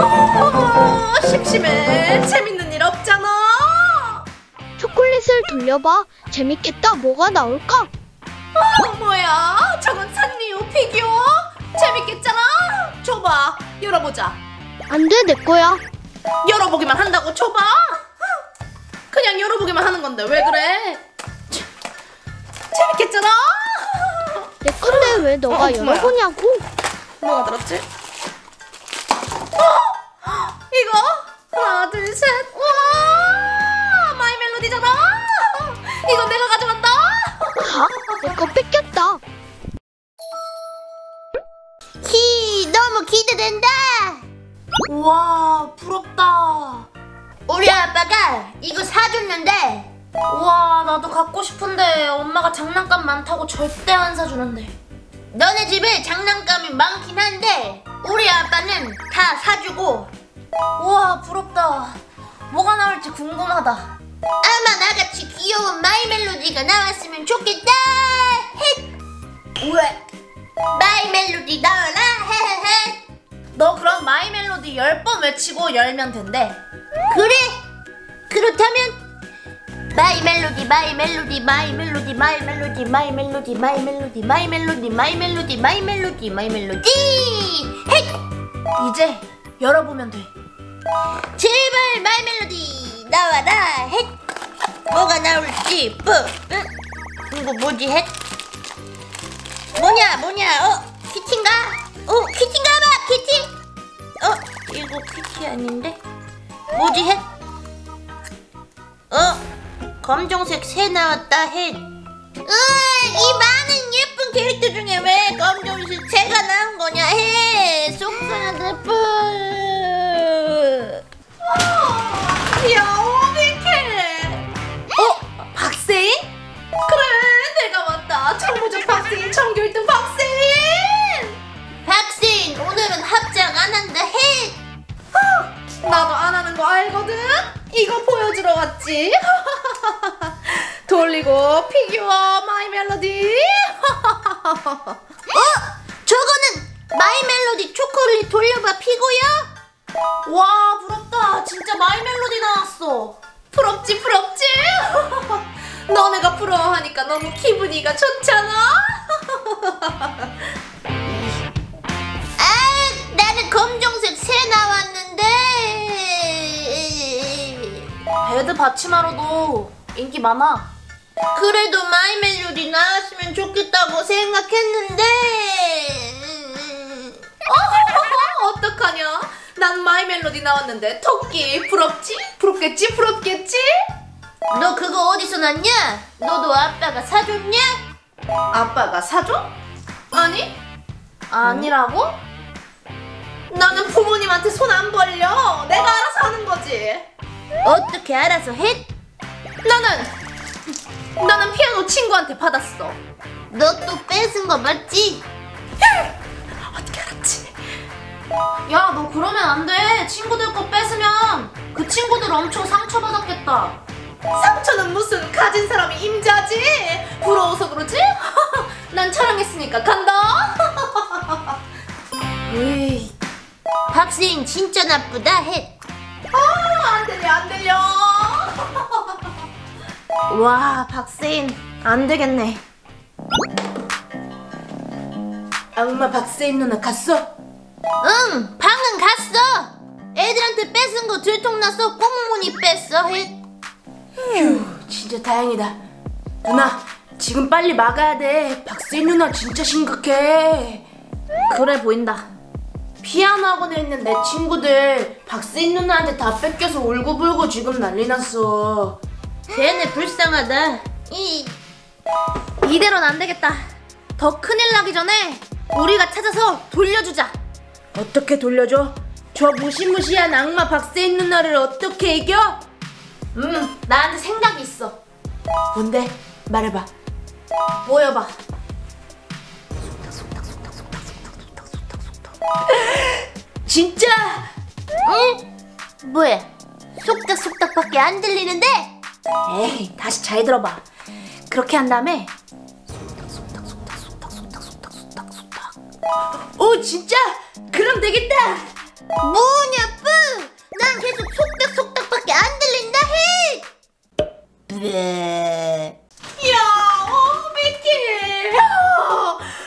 어, 심심해. 재밌는 일 없잖아. 초콜릿을 돌려봐. 재밌겠다. 뭐가 나올까? 어, 뭐야? 저건 산리오 피규어? 재밌겠잖아. 줘봐. 열어보자. 안 돼, 내 거야. 열어보기만 한다고 줘봐. 그냥 열어보기만 하는 건데 왜 그래? 참, 재밌겠잖아. 내 건데 왜 너가 어? 열어보냐고? 뭐가 들었지? 어? 이거 하나 둘 셋. 와 마이 멜로디잖아. 이건 내가 가져간다. 하? 내거 뺏겼다. 키 너무 기대된다. 우와 부럽다. 우리 아빠가 이거 사줬는데 우와 나도 갖고 싶은데 엄마가 장난감 많다고 절대 안 사주는데. 너네 집에 장난감이 많긴 한데 우리 아빠는 다 사주고 우와 부럽다. 뭐가 나올지 궁금하다. 아마 나같이 귀여운 마이 멜로디가 나왔으면 좋겠다. 헷. 왜? 마이 멜로디 나와라. 헤헤헤. 너 그럼 마이 멜로디 열번 외치고 열면 된대. 그래. 그렇다면 마이 멜로디 마이 멜로디 마이 멜로디 마이 멜로디 마이 멜로디 마이 멜로디 마이 멜로디 마이 멜로디 마이 멜로디 마이 멜로디 헷. 이제 열어보면 돼. 제발 마이 멜로디 나와라 헷 뭐가 나올지 뿌 응? 이거 뭐지 헷 뭐냐 뭐냐 어 키티인가 어 키티인가 봐 키티 어 이거 키티 아닌데 뭐지 헷 어 검정색 새 나왔다 헷 으이 많은 예쁜 캐릭터 중에 왜 검정색 새가 나온 거냐 해. 속상하다 뿌 빅해 어? 박세인? 그래 내가 맞다. 청무적 박세인 청교 1등 박세인. 박신 오늘은 합장 안 한다 해. 나도 안 하는 거 알거든? 이거 보여주러 왔지 돌리고 피규어 마이 멜로디. 어? 저거는 마이 멜로디 초콜릿 돌려봐 피고요? 와 부럽다. 진짜 마이 멜로디 나왔어. 부럽지 부럽지? 너네가 부러워하니까 너무 기분이가 좋잖아. 아 나는 검정색 새 나왔는데 배드바츠마루도 인기 많아 그래도 마이 멜로디 나왔으면 좋겠다고 생각했는데 어, 어떡하냐 난 마이 멜로디 나왔는데 토끼 부럽지? 부럽겠지 부럽겠지? 너 그거 어디서 났냐? 너도 아빠가 사줬냐? 아빠가 사줘? 아니 아니라고? 나는 부모님한테 손 안 벌려 내가 알아서 하는 거지 어떻게 알아서 했? 나는 나는 피아노 친구한테 받았어 너 또 뺏은 거 맞지? 어떻게 알았지? 야 너 그러면 안 돼 친구들 거 뺏으면 그 친구들 엄청 상처받았겠다 상처는 무슨 가진 사람이 임자지 부러워서 그러지? 난 촬영했으니까 간다 으이 박스인 진짜 나쁘다 했. 안 들려 안 들려. 와 박세인 안 되겠네. 악마 박세인 누나 갔어? 응, 방은 갔어. 애들한테 뺏은 거 들통나서 꽁무니 뺐어 했. 휴 진짜 다행이다. 누나 지금 빨리 막아야 돼. 박세인 누나 진짜 심각해. 그래 보인다 피아노 학원에 있는 내 친구들 박세인 누나한테 다 뺏겨서 울고불고 지금 난리 났어 쟤네 불쌍하다. 이 이대로는 안 되겠다 더 큰일 나기 전에 우리가 찾아서 돌려주자 어떻게 돌려줘? 저 무시무시한 악마 박세인 누나를 어떻게 이겨? 음 나한테 생각이 있어 뭔데? 말해봐 보여봐 진짜? 어? 응? 뭐야? 속닥 속닥밖에 안 들리는데? 에이 다시 잘 들어봐 그렇게 한 다음에 속닥 속닥 속닥 속닥 속닥 속닥 속닥 속닥 오 진짜? 그럼 되겠다 뭐냐 뿌난 계속 속닥 속닥밖에 안 들린다 해 브레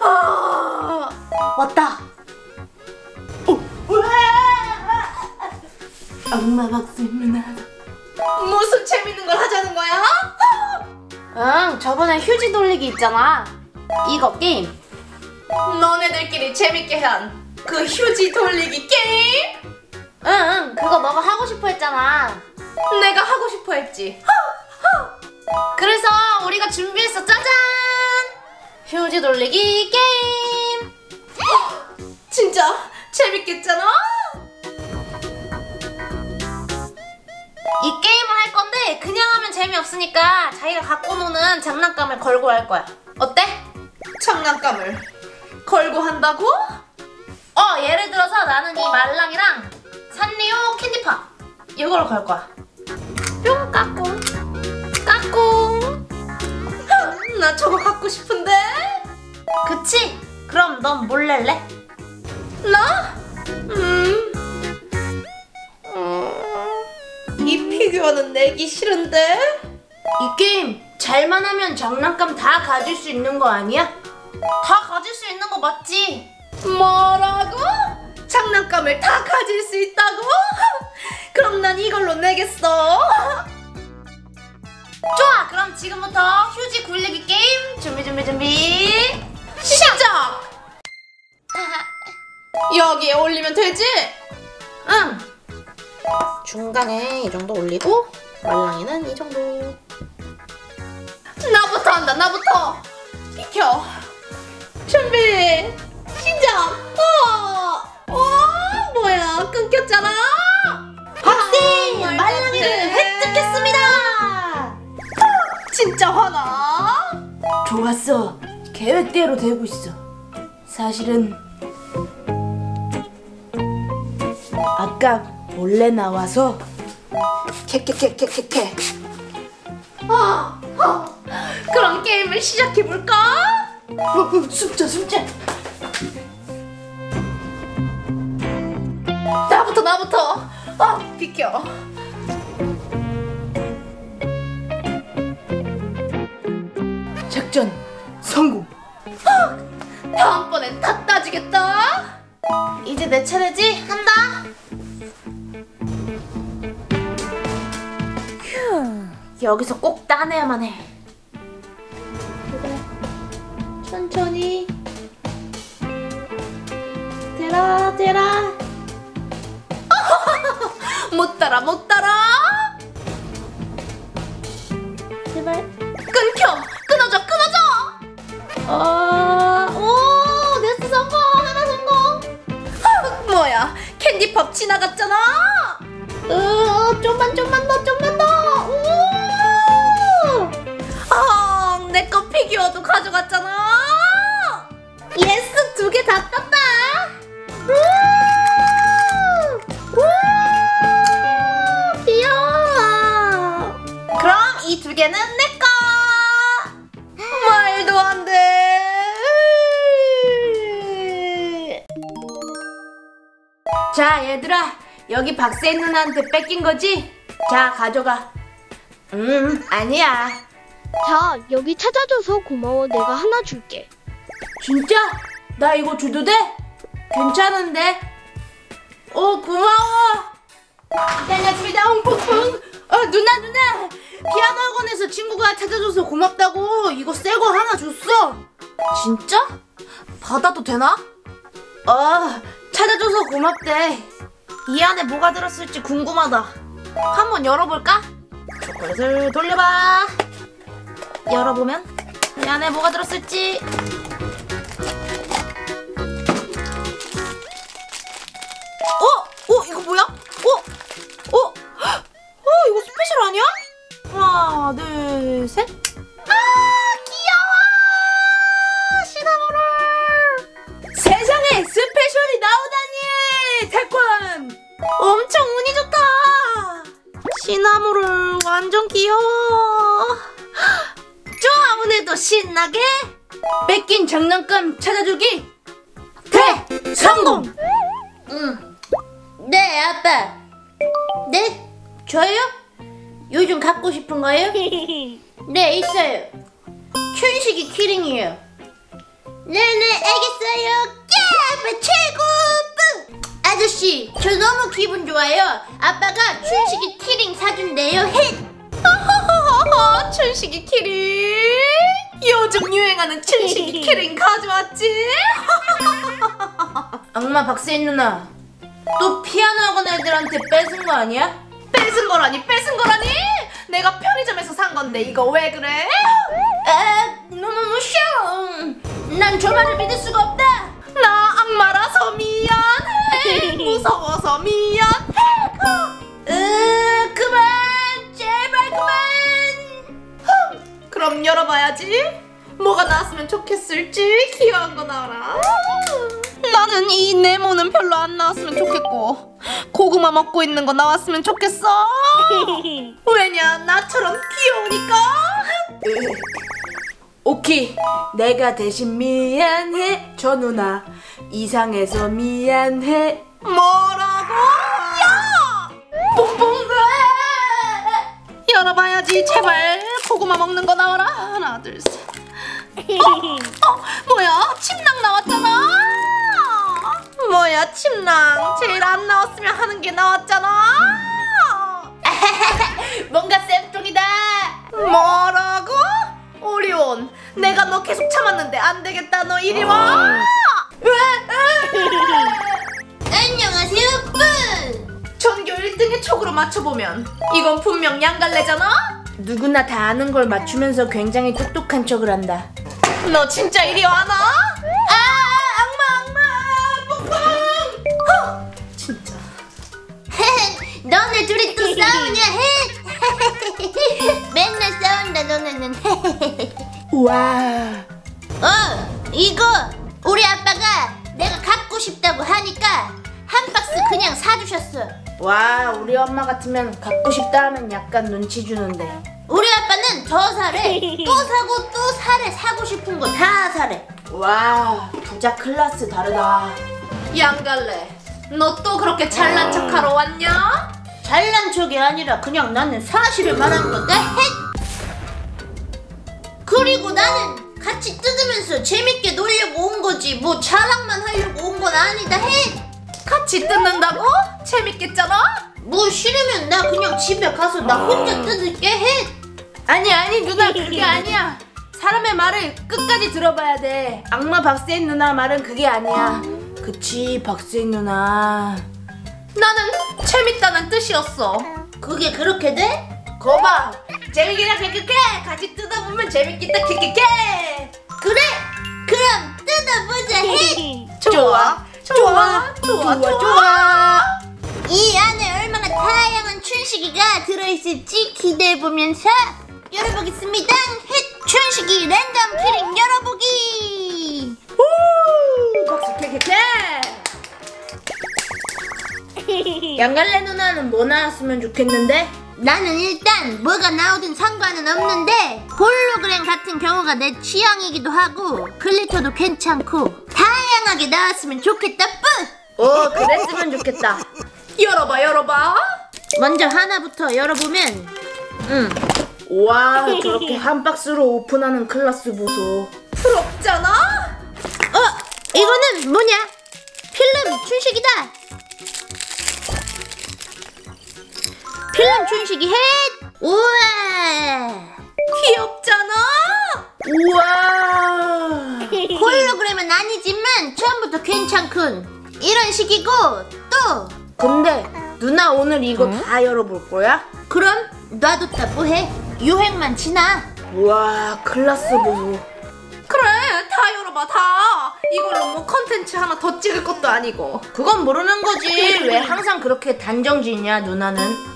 아, 왔다 박스 있는 무슨 재밌는 걸 하자는 거야? 응, 저번에 휴지 돌리기 있잖아. 이거 게임. 너네들끼리 재밌게 한 그 휴지 돌리기 게임? 응, 응, 그거 너가 하고 싶어 했잖아. 내가 하고 싶어 했지. 그래서 우리가 준비했어. 짜잔! 휴지 돌리기 게임. 진짜 재밌겠잖아. 이 게임을 할 건데 그냥 하면 재미없으니까 자기가 갖고 노는 장난감을 걸고 할 거야. 어때? 장난감을 걸고 한다고? 어, 예를 들어서 나는 이 말랑이랑 산리오 캔디팝 이걸 걸 거야. 뿅 까꿍 까꿍. 흠, 나 저거 갖고 싶은데. 그치? 그럼 넌 뭘 낼래? 나? 음. 음. 이 피규어는 내기 싫은데? 이 게임 잘만 하면 장난감 다 가질 수 있는 거 아니야? 다 가질 수 있는 거 맞지? 뭐라고? 장난감을 다 가질 수 있다고? 그럼 난 이걸로 내겠어. 좋아, 그럼 지금부터 휴지 굴리기 게임 준비 준비 준비 시작! 여기에 올리면 되지? 응. 중간에 이 정도 올리고 말랑이는 이 정도. 나부터 한다. 나부터. 비켜. 준비. 시작. 어. 어, 뭐야? 끊겼잖아. 박씨, 어, 말랑이를 획득했습니다. 진짜 화나? 좋았어. 계획대로 되고 있어. 사실은 아까 몰래 나와서 캐캐캐캐캐캐. 아, 아, 그럼 게임을 시작해볼까? 어, 숨자 숨자. 나부터 나부터. 아 비켜. 작전 성공. 아, 다음번엔 다 따지겠다. 이제 내 차례지? 한다 여기서 꼭 따내야만 해. 그래. 천천히. 대라, 대라. 못 따라, 못 따라. 제발. 끊겨! 끊어져, 끊어져! 어, 오, 네스 성공! 하나 성공! 아, 뭐야, 캔디팝 지나갔잖아! 으, 좀만, 좀만 더, 좀만 내 거 피규어도 가져갔잖아! Yes, 두 개 다 땄다! 우! 우! 귀여워! 그럼 이 두 개는 내 거! 말도 안 돼! 자, 얘들아. 여기 박세 누나한테 뺏긴 거지? 자, 가져가. 음, 아니야. 자, 여기 찾아줘서 고마워. 내가 하나 줄게. 진짜? 나 이거 줘도 돼? 괜찮은데? 어, 고마워. 달렸습니다, 홍풍풍. 어, 누나, 누나. 피아노 학원에서 친구가 찾아줘서 고맙다고 이거 새 거 하나 줬어. 진짜? 받아도 되나? 어, 찾아줘서 고맙대. 이 안에 뭐가 들었을지 궁금하다. 한번 열어볼까? 초콜릿을 돌려봐. 열어보면 이 안에 뭐가 들었을지. 대! 성공! 응. 네, 아빠. 네? 저요? 요즘 갖고 싶은 거요? 네, 있어요. 춘식이 키링이요. 네네, 알겠어요. 야, 아빠 최고! 뿌! 아, 아저씨, 저 너무 기분 좋아요. 아빠가 춘식이 키링 사준대요. 헷! 허허허허 춘식이 키링 요즘 유행하는 춘식이 키링 가져왔지 악마 박세인 누나 또 피아노 학원 애들한테 뺏은 거 아니야? 뺏은 거라니 뺏은 거라니 내가 편의점에서 산 건데 이거 왜 그래? 아, 너무 싫어. 난저 말을 믿을 수가 없다. 나 악마라서 미안해 무서워서 미안해 으, 그만! 제발 그만! 흠, 그럼 열어봐야지 뭐가 나왔으면 좋겠을지 귀여운 거 나와라 나는 이 네모는 별로 안 나왔으면 좋겠고 고구마 먹고 있는 거 나왔으면 좋겠어. 왜냐 나처럼 귀여우니까. 오키 내가 대신 미안해 저 누나. 이상해서 미안해. 뭐라고? 야! 뽕뽕 열어봐야지 제발. 고구마 먹는 거 나와라. 하나 둘셋. 어, 어, 뭐야? 침낭 나왔잖아 뭐야 침낭 제일 안 나왔으면 하는 게 나왔잖아 뭔가 쌤통이다. 뭐라고? 오리온 내가 너 계속 참았는데 안 되겠다 너 이리 와 안녕하세요, 뿌! 전교 1등의 촉으로 맞춰보면 이건 분명 양갈래잖아? 누구나 다 아는 걸 맞추면서 굉장히 똑똑한 척을 한다. 너 진짜 이리 와나? 너네 둘이 또 싸우냐, 헷! 맨날 싸운다, 너네는. 우와. 어, 이거 우리 아빠가 내가 갖고 싶다고 하니까 한 박스 그냥 사주셨어. 와, 우리 엄마 같으면 갖고 싶다 하면 약간 눈치 주는데. 우리 아빠는 더 사래. 또 사고 또 사래. 사고 싶은 거 다 사래. 와, 부자 클래스 다르다. 양갈래 너 또 그렇게 잘난 척하러 왔냐? 잘난 척이 아니라 그냥 나는 사실을 말한 건데. 헷! 그리고 나는 같이 뜯으면서 재밌게 놀려고 온 거지. 뭐 자랑만 하려고 온 건 아니다. 헷! 같이 뜯는다고? 재밌겠잖아? 뭐 싫으면 나 그냥 집에 가서 나 혼자 뜯을게. 헷! 아니, 아니, 누나, 그게 아니야. 사람의 말을 끝까지 들어봐야 돼. 악마 박세인 누나 말은 그게 아니야. 그치, 박세인 누나. 나는 재밌다는 뜻이었어 그게 그렇게 돼? 거봐! 재밌겠다, 개그게! 같이 뜯어보면 재밌겠다, 개그게! 그래! 그럼 뜯어보자. 헷! 좋아 좋아 좋아 좋아, 좋아. 이 안에 얼마나 다양한 춘식이가 들어있을지 기대해보면서 열어보겠습니다. 헷! 춘식이 랜덤 키링 열어보기! 우! 박수 개개개! 양갈래 누나는 뭐 나왔으면 좋겠는데? 나는 일단 뭐가 나오든 상관은 없는데 홀로그램 같은 경우가 내 취향이기도 하고 글리터도 괜찮고 다양하게 나왔으면 좋겠다 뿌! 어, 그랬으면 좋겠다. 열어봐 열어봐 먼저 하나부터 열어보면 음 와, 저렇게 한 박스로 오픈하는 클래스 보소. 부럽잖아? 어! 이거는 뭐냐? 필름 춘식이다! 필름 춘식이 헷! 우와! 귀엽잖아? 우와! 홀로그램은 아니지만 처음부터 괜찮군 이런 식이고 또 근데 누나 오늘 이거 다 열어볼 거야? 그럼 놔뒀다 뭐해? 유행만 지나 우와, 클래스 보소. 그래 다 열어봐 다 이걸로 뭐 컨텐츠 하나 더 찍을 것도 아니고 그건 모르는 거지. 왜 항상 그렇게 단정지냐, 누나는?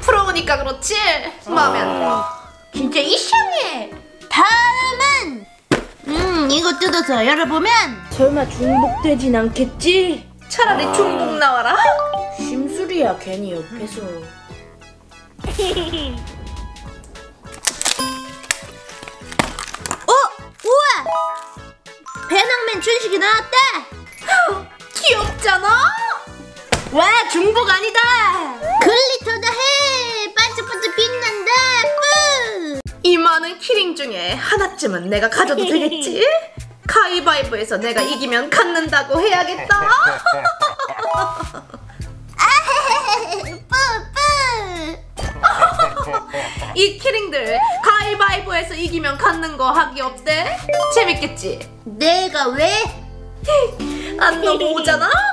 부러우니까 그렇지 마음에 안 들어 진짜 이상해. 다음은 음 이거 뜯어서 열어보면 설마 중복되진 않겠지? 차라리 중복 나와라 심술이야, 괜히 옆에서. 어! 우와! 배낭맨 춘식이 나왔다! 귀엽잖아? 와, 중복 아니다! 글리터다 해! 반짝반짝 빛난다! 뿌! 이 많은 키링 중에 하나쯤은 내가 가져도 되겠지? 가위바위보에서 내가 이기면 갖는다고 해야겠다 뿌뿌. 이 키링들 가위바위보에서 이기면 갖는 거 하기 어때? 재밌겠지? 내가 왜? 안 넘어오잖아?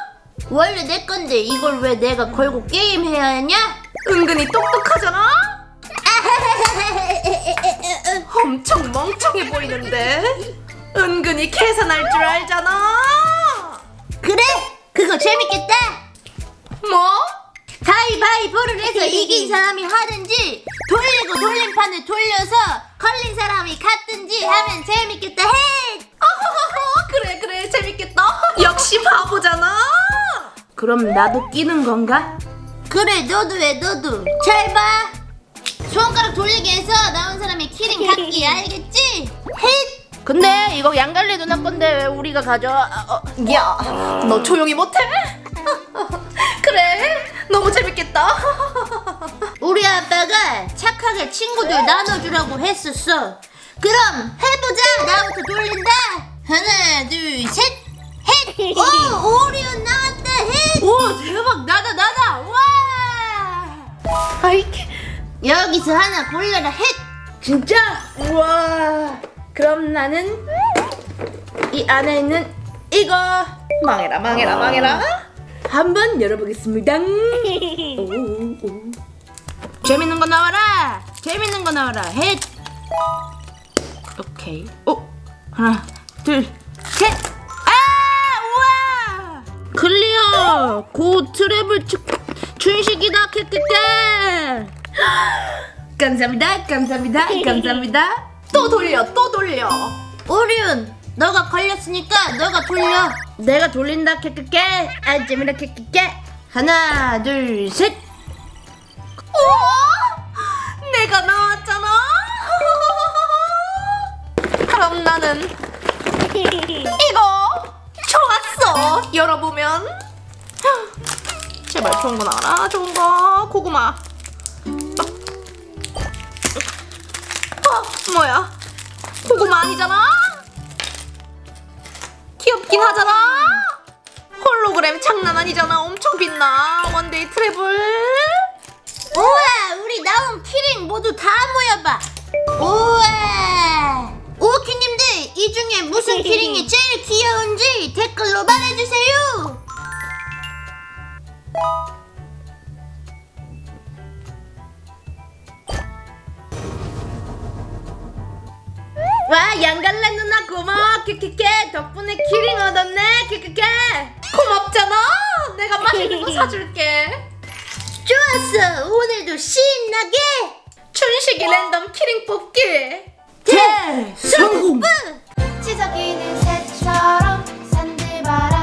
원래 내 건데 이걸 왜 내가 걸고 게임 해야 하냐? 은근히 똑똑하잖아? 엄청 멍청해 보이는데? 은근히 계산할 줄 알잖아? 그래, 그거 재밌겠다. 뭐? 가위바위보를 해서 이긴 사람이 하든지 돌리고 돌림판을 돌려서 걸린 사람이 갔든지 하면 재밌겠다 해. 그래 그래 재밌겠다 역시 바보잖아 그럼 나도 끼는 건가? 그래, 너도 해, 너도. 잘 봐. 손가락 돌리기 해서 나온 사람이 키링 갖기 알겠지? 헷. 근데 이거 양갈래 누나 건데 왜 우리가 가져와? 어, 야, 너 조용히 못해? 그래, 너무 재밌겠다. 우리 아빠가 착하게 친구들 나눠주라고 했었어. 그럼 해보자. 나부터 여기서 하나 골라라. 헷. 진짜? 우와. 그럼 나는 이 안에 있는 이거 망해라 망해라 망해라. 한번 열어보겠습니다. 오, 오. 재밌는 거 나와라. 재밌는 거 나와라. 헷. 오케이. 오, 하나, 둘, 셋. 아, 우와! Clear. Go travel 춘- 춘식이다 캐캐캐. 감사합니다, 감사합니다, 감사합니다. 또 돌려, 또 돌려. 오리온, 너가 걸렸으니까 너가 돌려. 내가 돌린다 캐캐캐. 아 재미다 캐캐캐. 하나, 둘, 셋. 우와! 내가 나왔잖아. 그럼 나는 이거 좋았어. 열어보면 제발 좋은 거 나와라. 좋은 거 고구마. 뭐야? 고구마 아니잖아. 귀엽긴 하잖아. 홀로그램 장난 아니잖아. 엄청 빛나. One day travel. 우와, 우리 나온 키링 모두 다 모여봐. 우와. 오키님들, 이 중에 무슨 키링이 제일 귀여운지 댓글로 말해주세요. 와 양갈래 누나 고마워. 키키케 덕분에 키링 얻었네. 키키케 고맙잖아. 내가 맛있는 거 사줄게. 좋았어. 오늘도 신나게 춘식이 랜덤 키링 뽑기. 대성공. 치석이는 새처럼 산들바람